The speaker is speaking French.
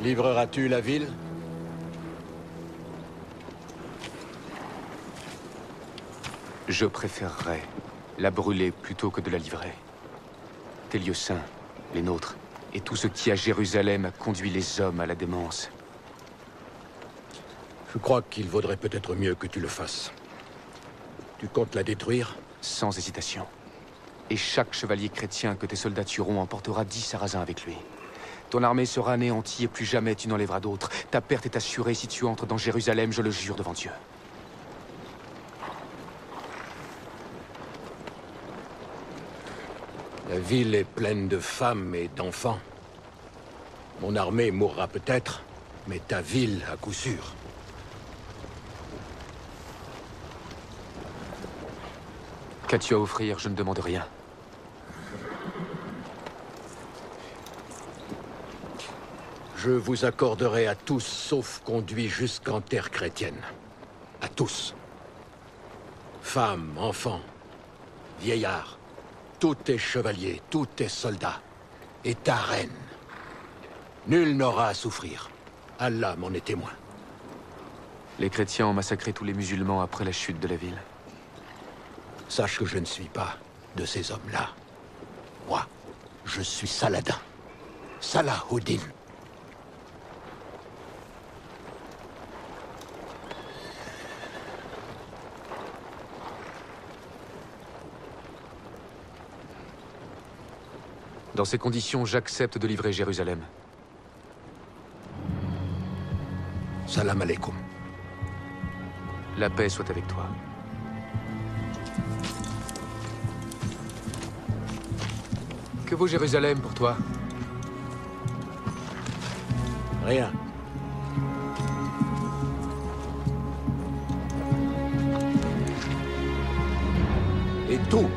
Livreras-tu la ville? Je préférerais la brûler plutôt que de la livrer. Tes lieux saints, les nôtres, et tout ce qui à Jérusalem a conduit les hommes à la démence. Je crois qu'il vaudrait peut-être mieux que tu le fasses. Tu comptes la détruire? Sans hésitation. Et chaque chevalier chrétien que tes soldats tueront emportera dix sarrasins avec lui. Ton armée sera anéantie et plus jamais tu n'enlèveras d'autres. Ta perte est assurée si tu entres dans Jérusalem, je le jure devant Dieu. La ville est pleine de femmes et d'enfants. Mon armée mourra peut-être, mais ta ville à coup sûr. Qu'as-tu à offrir? Je ne demande rien. Je vous accorderai à tous, sauf conduit jusqu'en terre chrétienne. À tous. Femmes, enfants, vieillards, tous tes chevaliers, tous tes soldats, et ta reine. Nul n'aura à souffrir. Allah m'en est témoin. Les chrétiens ont massacré tous les musulmans après la chute de la ville. Sache que je ne suis pas de ces hommes-là. Moi, je suis Saladin. Salahuddin. Dans ces conditions, j'accepte de livrer Jérusalem. Salam alaikum. La paix soit avec toi. Que vaut Jérusalem pour toi? Rien. Et tout